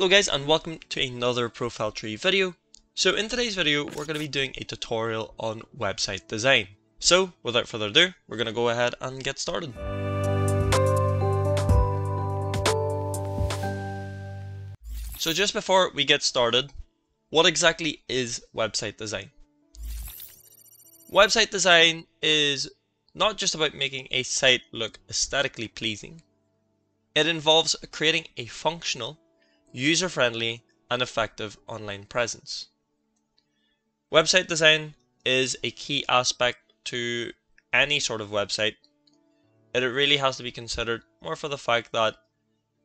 Hello guys and welcome to another ProfileTree video. So in today's video we're going to be doing a tutorial on website design. So without further ado we're going to go ahead and get started. So just before we get started, what exactly is website design? Website design is not just about making a site look aesthetically pleasing. It involves creating a functional user-friendly and effective online presence. Website design is a key aspect to any sort of website. It really has to be considered more for the fact that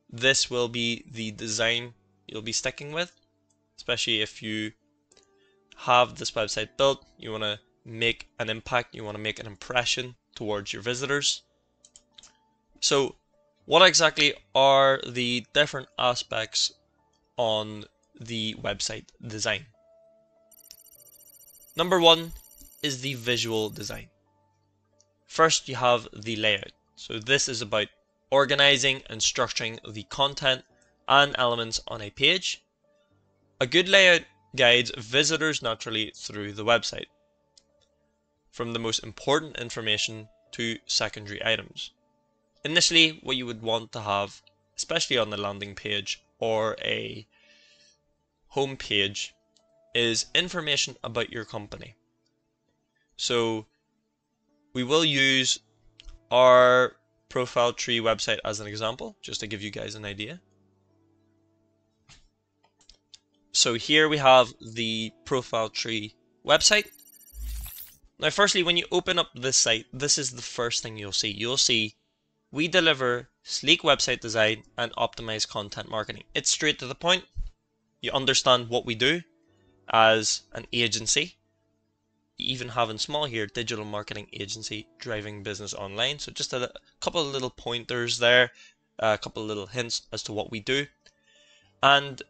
this will be the design you'll be sticking with, especially if you have this website built, you want to make an impact, you want to make an impression towards your visitors. So what exactly are the different aspects on the website design? Number one is the visual design. First, you have the layout. So this is about organizing and structuring the content and elements on a page. A good layout guides visitors naturally through the website, from the most important information to secondary items. Initially, what you would want to have, especially on the landing page or a home page, is information about your company. So we will use our ProfileTree website as an example, just to give you guys an idea. So here we have the ProfileTree website. Now firstly, when you open up this site, this is the first thing you'll see. You'll see we deliver sleek website design and optimized content marketing. It's straight to the point. You understand what we do as an agency. You even have in small here, digital marketing agency driving business online. So just a couple of little pointers there, a couple of little hints as to what we do. And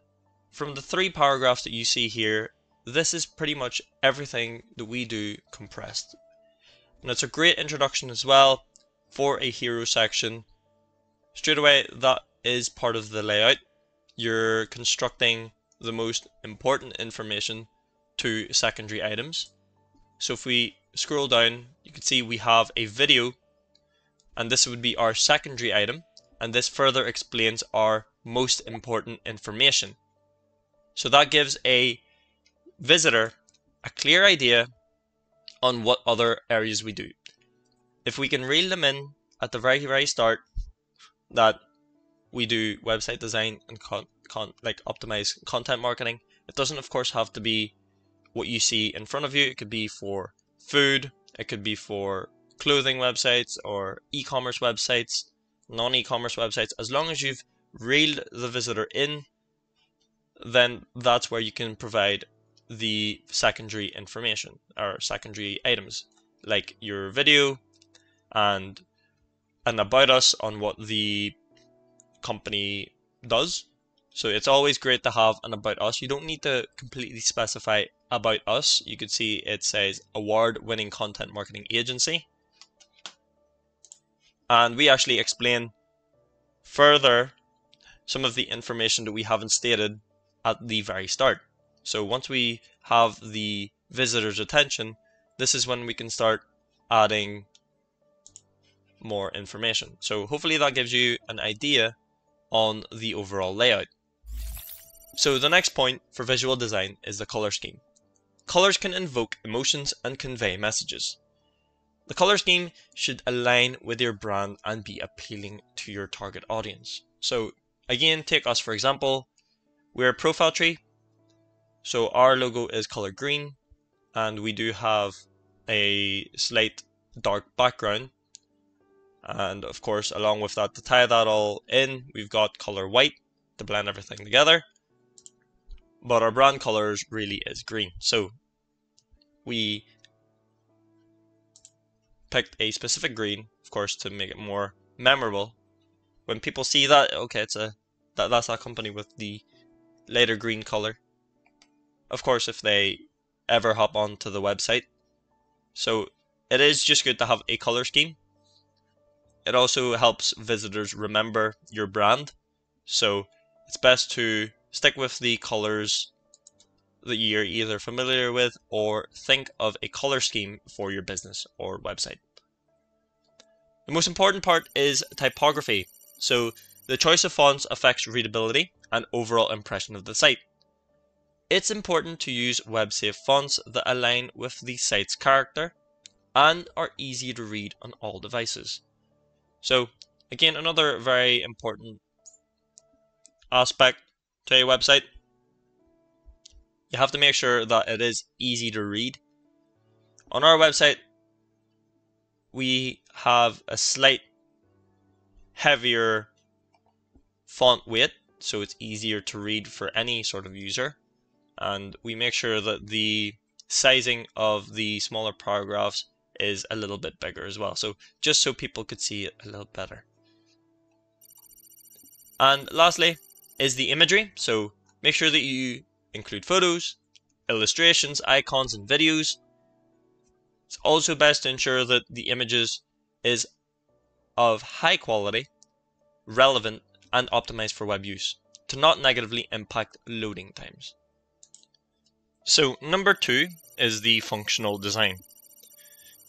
from the three paragraphs that you see here, this is pretty much everything that we do compressed. And it's a great introduction as well for a hero section. Straight away, that is part of the layout. You're constructing the most important information to secondary items. So if we scroll down, you can see we have a video, and this would be our secondary item, and this further explains our most important information. So that gives a visitor a clear idea on what other areas we do if we can reel them in at the very very start that we do website design and con, con like optimize content marketing it doesn't of course have to be what you see in front of you. It could be for food it could be for clothing websites or e-commerce websites non-e-commerce websites. As long as you've reeled the visitor in then that's where you can provide the secondary information or secondary items like your video and and about us on what the company does. So it's always great to have an about us. You don't need to completely specify about us. You could see it says award winning content marketing agency. And we actually explain further some of the information that we haven't stated at the very start. So once we have the visitor's attention, this is when we can start adding more information. So hopefully that gives you an idea on the overall layout. So the next point for visual design is the color scheme. Colors can invoke emotions and convey messages. The color scheme should align with your brand and be appealing to your target audience. So again, take us for example, we're a ProfileTree. So our logo is color green and we do have a slight dark background and of course, along with that, to tie that all in, we've got color white to blend everything together. But our brand colors really is green. So we picked a specific green, of course, to make it more memorable. When people see that, okay, it's a that, that's that company with the lighter green color. Of course, if they ever hop onto the website. So it is just good to have a color scheme it also helps visitors remember your brand. So it's best to stick with the colors that you're either familiar with or think of a color scheme for your business or website. The most important part is typography. So the choice of fonts affects readability and overall impression of the site. It's important to use web-safe fonts that align with the site's character and are easy to read on all devices. So again, another very important aspect to a website you have to make sure that it is easy to read. On our website, we have a slight heavier font weight, so it's easier to read for any sort of user. And we make sure that the sizing of the smaller paragraphs is a little bit bigger as well. So just so people could see it a little better. And lastly is the imagery. So make sure that you include photos, illustrations, icons, and videos. It's also best to ensure that the images is of high quality, relevant, and optimized for web use to not negatively impact loading times. So number two is the functional design.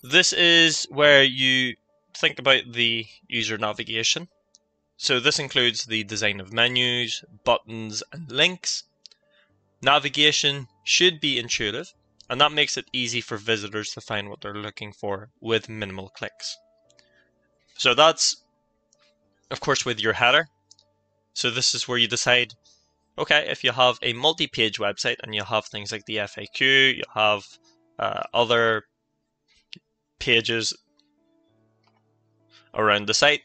This is where you think about the user navigation. So this includes the design of menus, buttons, and links, Navigation should be intuitive, and that makes it easy for visitors to find what they're looking for with minimal clicks. So that's, of course, with your header. So this is where you decide, okay, if you have a multi-page website and you have things like the FAQ, you have uh, other pages around the site,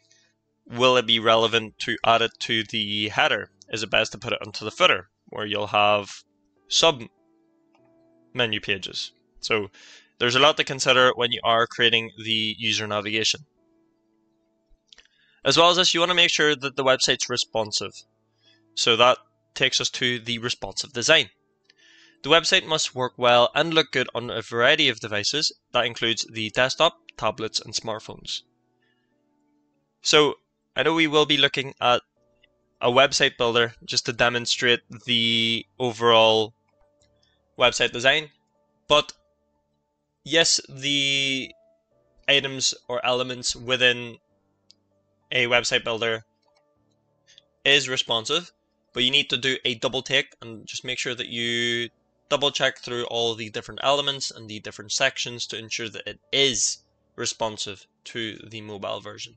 will it be relevant to add it to the header? Is it best to put it onto the footer? where you'll have sub menu pages. So there's a lot to consider when you are creating the user navigation. As well as this, you want to make sure that the website's responsive. So that takes us to the responsive design. The website must work well and look good on a variety of devices. That includes the desktop, tablets, and smartphones. So I know we will be looking at a website builder just to demonstrate the overall website design. But yes, the items or elements within a website builder is responsive, but you need to do a double take and just make sure that you double check through all the different elements and the different sections to ensure that it is responsive to the mobile version.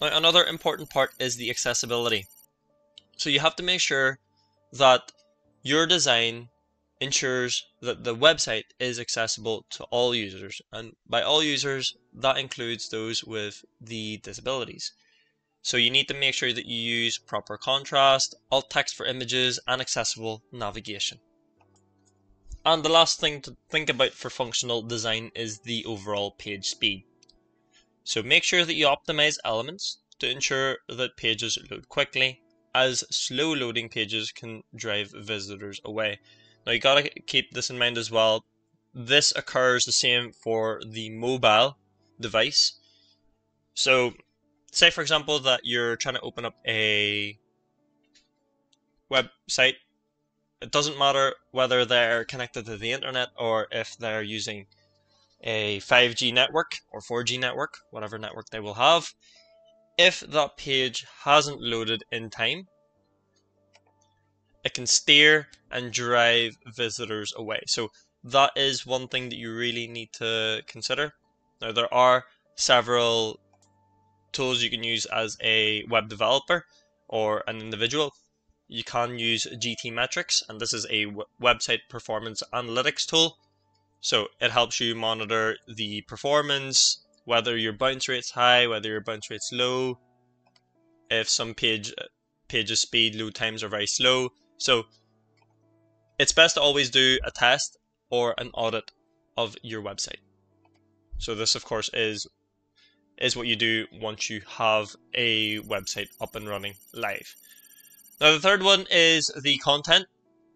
Now another important part is the accessibility. So you have to make sure that your design ensures that the website is accessible to all users. And by all users, that includes those with the disabilities. So you need to make sure that you use proper contrast, alt text for images, and accessible navigation. And the last thing to think about for functional design is the overall page speed. So make sure that you optimize elements to ensure that pages load quickly, as slow loading pages can drive visitors away. Now you gotta keep this in mind as well. This occurs the same for the mobile device. So say for example that you're trying to open up a website. It doesn't matter whether they're connected to the internet or if they're using a 5G network or 4G network, whatever network they will have. If that page hasn't loaded in time, it can steer and drive visitors away. So that is one thing that you really need to consider. Now there are several tools you can use as a web developer or an individual. You can use GTmetrix, and this is a website performance analytics tool so it helps you monitor the performance, whether your bounce rate's high, whether your bounce rate's low, if some page pages speed load times are very slow. So it's best to always do a test or an audit of your website. So this of course is is what you do once you have a website up and running live. Now the third one is the content.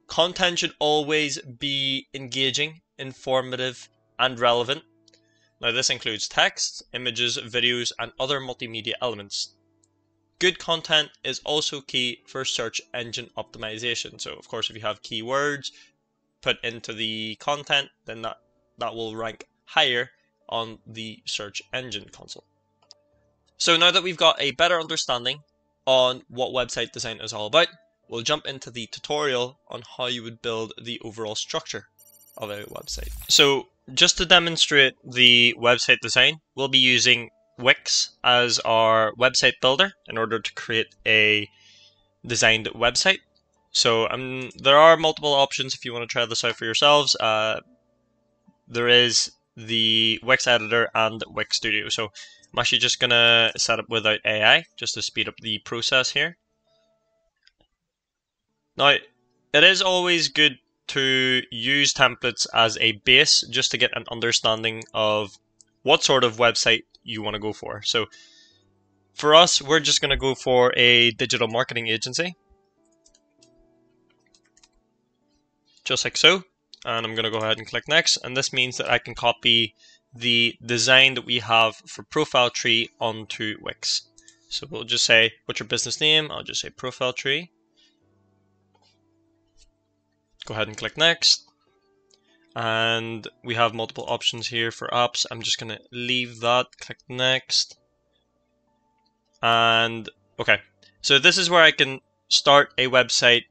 Content should always be engaging informative, and relevant. Now this includes text, images, videos, and other multimedia elements. good content is also key for search engine optimization. So of course, if you have keywords put into the content, then that, that will rank higher on the search engine console. So now that we've got a better understanding on what website design is all about, we'll jump into the tutorial on how you would build the overall structure of a website. So just to demonstrate the website design, we'll be using Wix as our website builder in order to create a designed website. So um, there are multiple options if you want to try this out for yourselves. Uh, there is the Wix editor and Wix Studio. So I'm actually just going to set up without AI just to speed up the process here. Now, it is always good to use templates as a base just to get an understanding of what sort of website you want to go for. So for us, we're just going to go for a digital marketing agency. Just like so. And I'm going to go ahead and click next. And this means that I can copy the design that we have for ProfileTree onto Wix. So we'll just say, what's your business name? I'll just say ProfileTree. Go ahead and click next. And we have multiple options here for apps. I'm just going to leave that, click next. And okay, so this is where I can start a website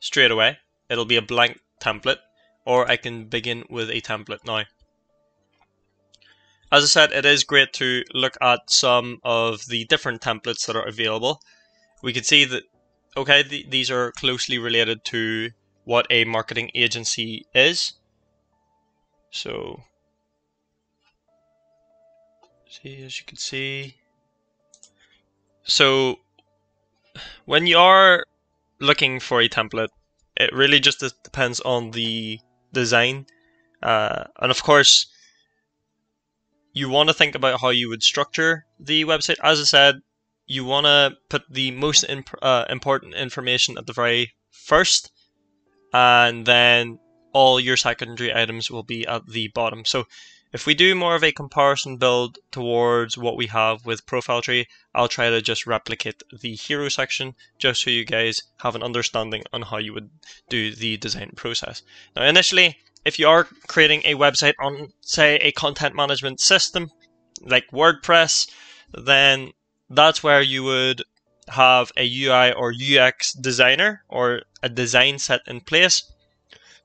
straight away. It'll be a blank template, or I can begin with a template now. As I said, it is great to look at some of the different templates that are available. We can see that, okay, th these are closely related to what a marketing agency is. So, see, as you can see. So, when you are looking for a template, it really just depends on the design. Uh, and of course, you want to think about how you would structure the website. As I said, you want to put the most imp uh, important information at the very first and then all your secondary items will be at the bottom. So if we do more of a comparison build towards what we have with ProfileTree, I'll try to just replicate the hero section just so you guys have an understanding on how you would do the design process. Now initially, if you are creating a website on say a content management system like WordPress, then that's where you would have a UI or UX designer or a design set in place,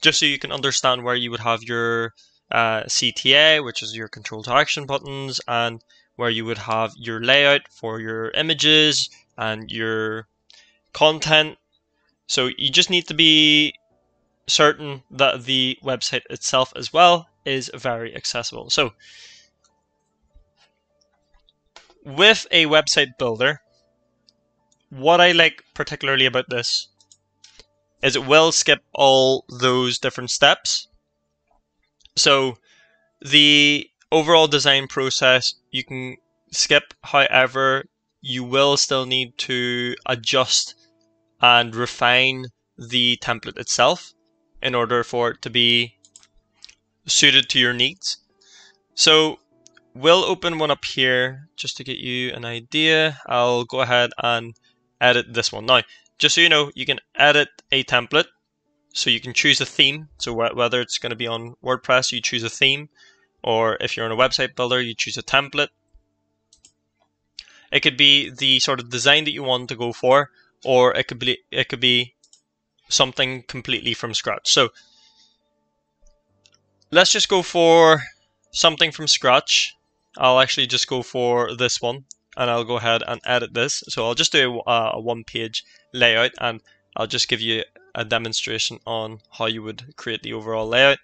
just so you can understand where you would have your uh, CTA, which is your control to action buttons, and where you would have your layout for your images and your content. So you just need to be certain that the website itself as well is very accessible. So with a website builder, what I like particularly about this is it will skip all those different steps. So the overall design process you can skip, however, you will still need to adjust and refine the template itself in order for it to be suited to your needs. So we'll open one up here just to get you an idea. I'll go ahead and edit this one. Now, just so you know, you can edit a template. So you can choose a theme. So whether it's going to be on WordPress, you choose a theme. Or if you're on a website builder, you choose a template. It could be the sort of design that you want to go for, or it could be it could be something completely from scratch. So let's just go for something from scratch. I'll actually just go for this one and I'll go ahead and edit this. So I'll just do a, uh, a one page layout and I'll just give you a demonstration on how you would create the overall layout.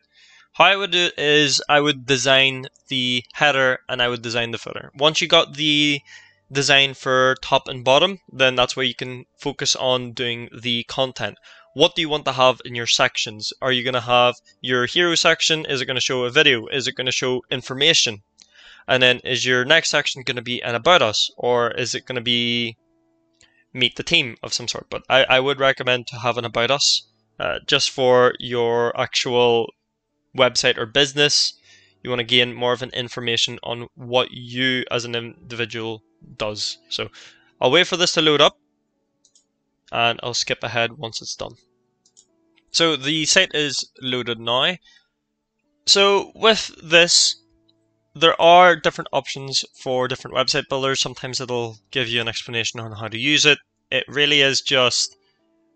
How I would do it is I would design the header and I would design the footer. Once you got the design for top and bottom, then that's where you can focus on doing the content. What do you want to have in your sections? Are you going to have your hero section? Is it going to show a video? Is it going to show information? And then is your next section going to be an about us or is it going to be meet the team of some sort? But I, I would recommend to have an about us uh, just for your actual website or business. You want to gain more of an information on what you as an individual does. So I'll wait for this to load up and I'll skip ahead once it's done. So the site is loaded now. So with this, there are different options for different website builders. Sometimes it'll give you an explanation on how to use it. It really is just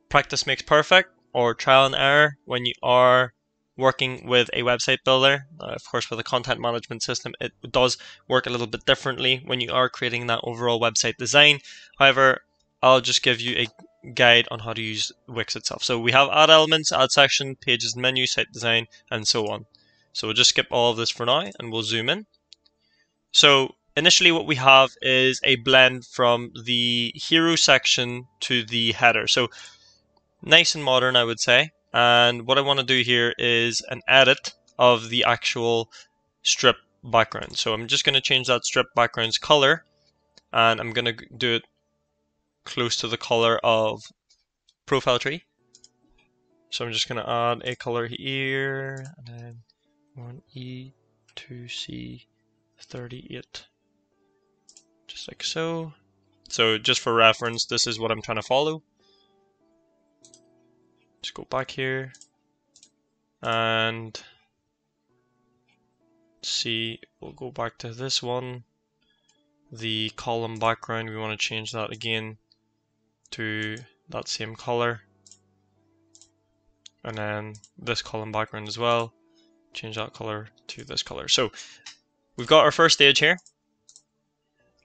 practice makes perfect or trial and error when you are working with a website builder. Uh, of course, with a content management system, it does work a little bit differently when you are creating that overall website design. However, I'll just give you a guide on how to use Wix itself. So we have add elements, add section, pages, menu, site design, and so on. So we'll just skip all of this for now and we'll zoom in. So initially what we have is a blend from the hero section to the header. So nice and modern, I would say. And what I want to do here is an edit of the actual strip background. So I'm just going to change that strip background's color and I'm going to do it close to the color of ProfileTree. So I'm just going to add a color here and then 1E, 2C, 38. Just like so. So just for reference, this is what I'm trying to follow. Just go back here and see, we'll go back to this one. The column background, we want to change that again to that same color. And then this column background as well. Change that color to this color. So we've got our first stage here.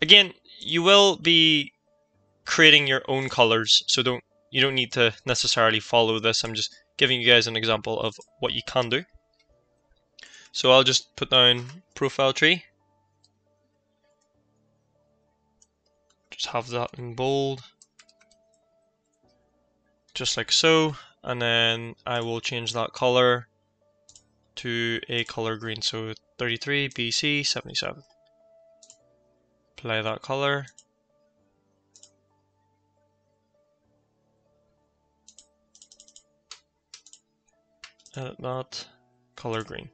Again you will be creating your own colors so don't you don't need to necessarily follow this. I'm just giving you guys an example of what you can do. So I'll just put down ProfileTree. Just have that in bold just like so and then I will change that color to a color green. So 33 BC 77 apply that color. Edit that. Color green.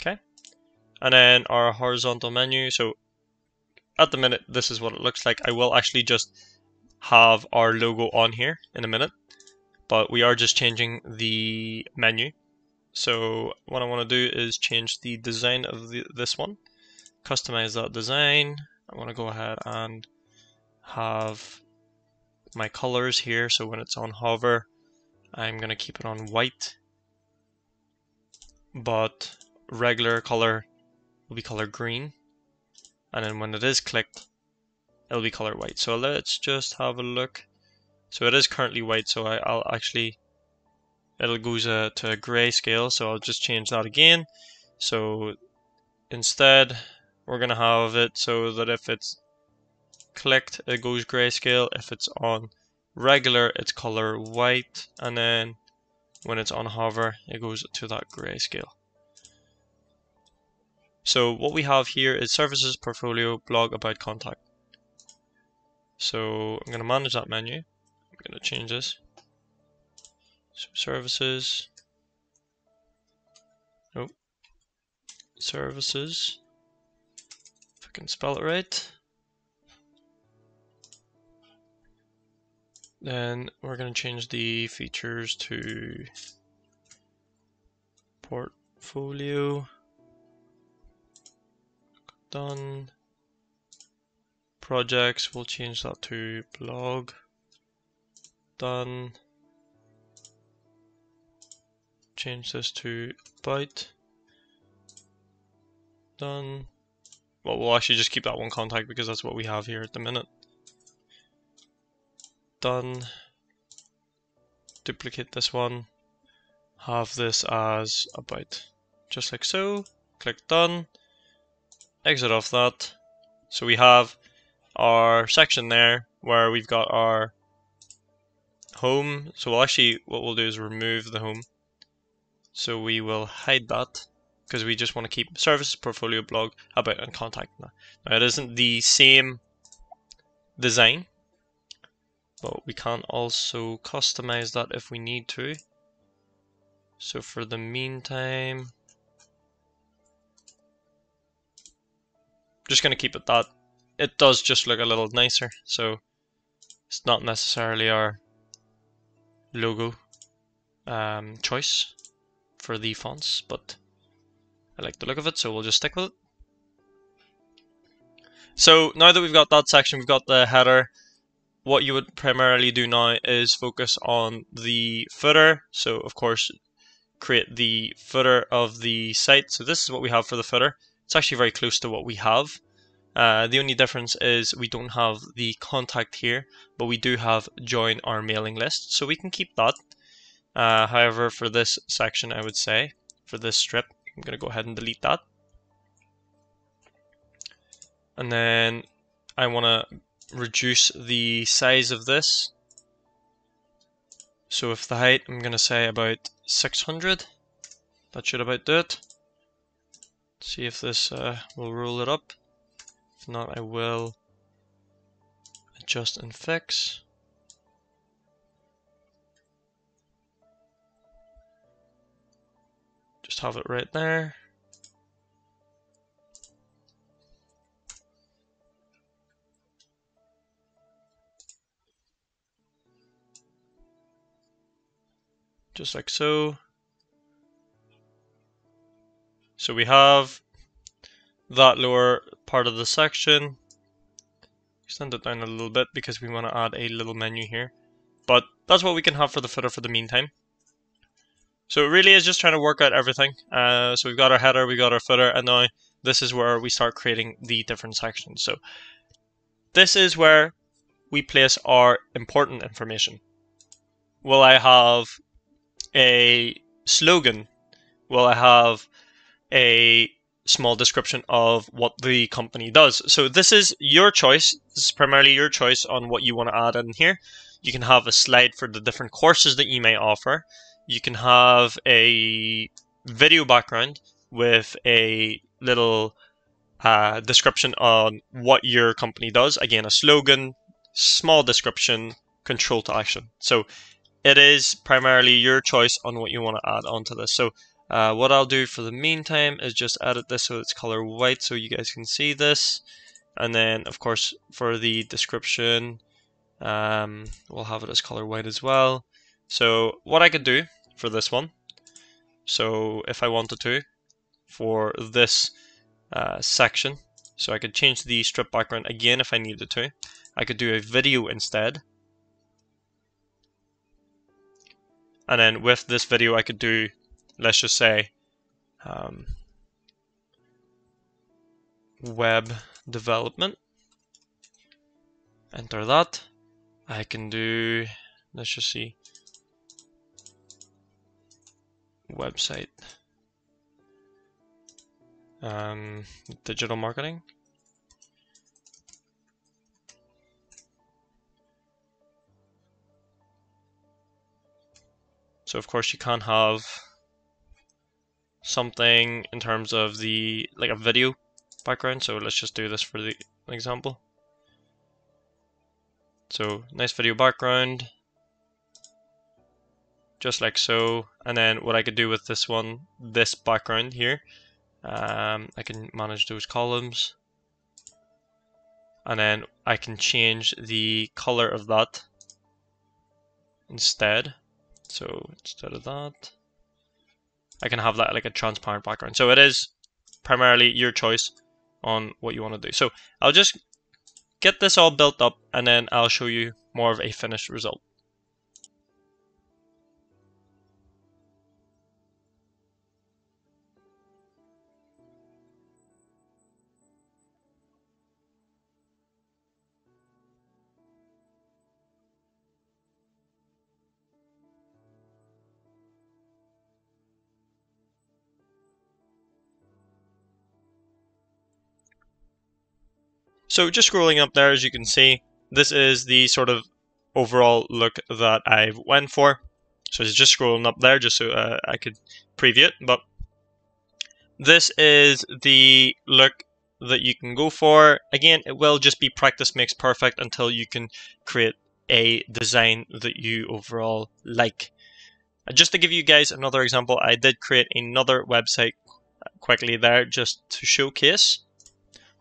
Okay. And then our horizontal menu. So at the minute this is what it looks like. I will actually just have our logo on here in a minute, but we are just changing the menu. So what I want to do is change the design of the, this one, customize that design. I want to go ahead and have my colors here. So when it's on hover, I'm going to keep it on white, but regular color will be color green. And then when it is clicked, it'll be color white. So let's just have a look. So it is currently white, so I, will actually, it'll go to, to a grayscale, so I'll just change that again. So instead, we're to have it so that if it's clicked, it goes grayscale. If it's on regular, it's color white, and then when it's on hover, it goes to that grayscale. So what we have here is services, portfolio, blog, about, contact. So I'm going to manage that menu. I'm going to change this. So services. Nope. Services. If I can spell it right. Then we're going to change the features to portfolio. Done projects, we'll change that to blog. Done. Change this to byte. Done. Well, we'll actually just keep that one contact because that's what we have here at the minute. Done. Duplicate this one. Have this as a byte. Just like so. Click done. Exit off that. So we have our section there where we've got our home. So we'll actually, what we'll do is remove the home. So we will hide that because we just want to keep services, portfolio, blog, about, and contact. Now, now it isn't the same design, but we can also customize that if we need to. So for the meantime, just going to keep it that it does just look a little nicer. So it's not necessarily our logo um, choice for the fonts, but I like the look of it, so we'll just stick with it. So now that we've got that section, we've got the header, what you would primarily do now is focus on the footer. So of course, create the footer of the site. So this is what we have for the footer. It's actually very close to what we have. Uh, the only difference is we don't have the contact here, but we do have join our mailing list. So we can keep that. Uh, however, for this section, I would say, for this strip, I'm going to go ahead and delete that. And then I want to reduce the size of this. So if the height, I'm going to say about 600. That should about do it. See if this uh, will roll it up. If not, I will adjust and fix. Just have it right there. Just like so. So we have that lower part of the section. Extend it down a little bit because we want to add a little menu here. But that's what we can have for the footer for the meantime. So it really is just trying to work out everything. Uh, so we've got our header, we've got our footer, and now this is where we start creating the different sections. So this is where we place our important information. Will I have a slogan? Will I have a small description of what the company does? So this is your choice. This is primarily your choice on what you want to add in here. You can have a slide for the different courses that you may offer you can have a video background with a little uh, description on what your company does. Again, a slogan, small description, control to action. So it is primarily your choice on what you want to add onto this. So uh, what I'll do for the meantime is just edit this so it's color white so you guys can see this. And then, of course, for the description, um, we'll have it as color white as well. So what I could do for this one, so if I wanted to, for this uh, section, so I could change the strip background again if I needed to. I could do a video instead. And then with this video I could do, let's just say, um, web development. Enter that. I can do, let's just see, website. Um, digital marketing. So of course you can't have something in terms of the like a video background. So let's just do this for the example. So nice video background just like so. And then what I could do with this one, this background here, um, I can manage those columns. And then I can change the color of that instead. So instead of that, I can have that like a transparent background. So it is primarily your choice on what you want to do. So I'll just get this all built up and then I'll show you more of a finished result. So just scrolling up there, as you can see, this is the sort of overall look that I've went for. So it's just scrolling up there just so uh, I could preview it. But this is the look that you can go for. Again, it will just be practice makes perfect until you can create a design that you overall like. Just to give you guys another example, I did create another website quickly there just to showcase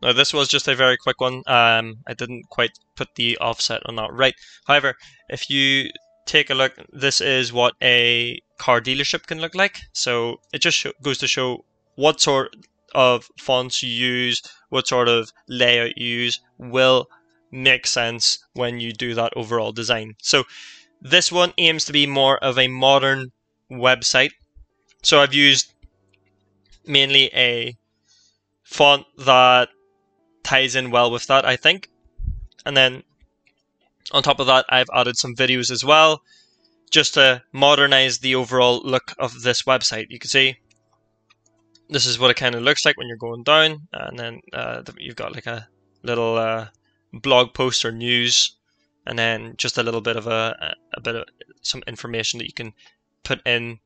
Now this was just a very quick one. Um, I didn't quite put the offset on that right. However, if you take a look, this is what a car dealership can look like. So it just goes to show what sort of fonts you use, what sort of layout you use will make sense when you do that overall design. So this one aims to be more of a modern website. So I've used mainly a font that ties in well with that, I think. And then on top of that, I've added some videos as well, just to modernize the overall look of this website. You can see this is what it kind of looks like when you're going down, and then uh, you've got like a little uh, blog post or news, and then just a little bit of a, a bit of some information that you can put in,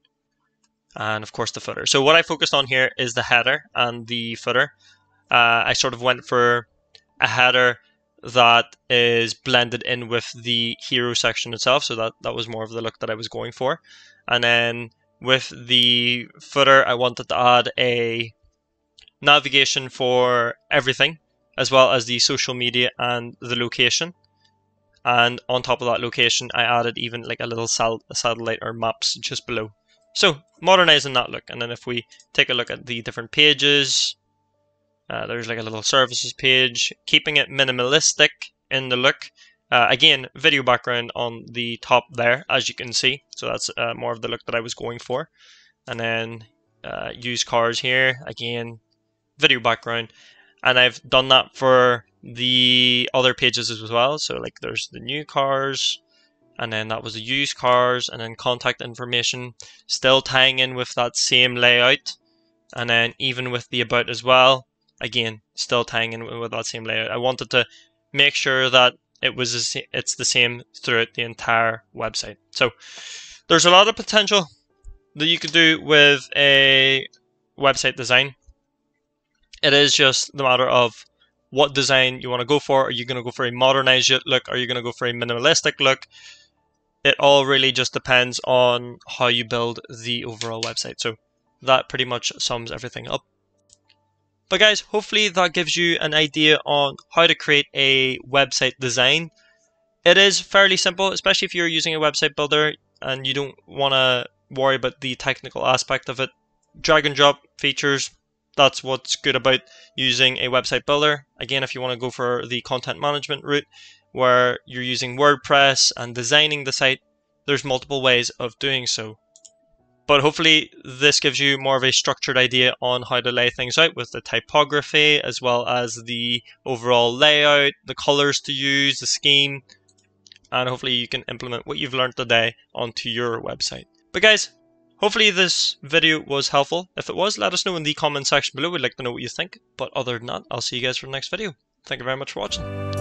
and of course the footer. So what I focused on here is the header and the footer uh, I sort of went for a header that is blended in with the hero section itself. So that, that was more of the look that I was going for. And then with the footer, I wanted to add a navigation for everything, as well as the social media and the location. And on top of that location, I added even like a little sal- satellite or maps just below. So modernizing that look. And then if we take a look at the different pages, uh, there's like a little services page, keeping it minimalistic in the look. Uh, again, video background on the top there, as you can see. So that's uh, more of the look that I was going for. And then uh, use cars here, again, video background. And I've done that for the other pages as well. So like there's the new cars, and then that was the used cars, and then contact information, still tying in with that same layout. And then even with the about as well, again, still tying in with that same layout. I wanted to make sure that it was it's the same throughout the entire website. So there's a lot of potential that you could do with a website design. It is just the matter of what design you want to go for. Are you going to go for a modernized look? Are you going to go for a minimalistic look? It all really just depends on how you build the overall website. So that pretty much sums everything up. But guys, hopefully that gives you an idea on how to create a website design. It is fairly simple, especially if you're using a website builder and you don't want to worry about the technical aspect of it. Drag and drop features, that's what's good about using a website builder. Again, if you want to go for the content management route where you're using WordPress and designing the site, there's multiple ways of doing so. But hopefully this gives you more of a structured idea on how to lay things out with the typography as well as the overall layout, the colors to use, the scheme, and hopefully you can implement what you've learned today onto your website. But guys, hopefully this video was helpful. If it was, let us know in the comment section below. We'd like to know what you think. But other than that, I'll see you guys for the next video. Thank you very much for watching.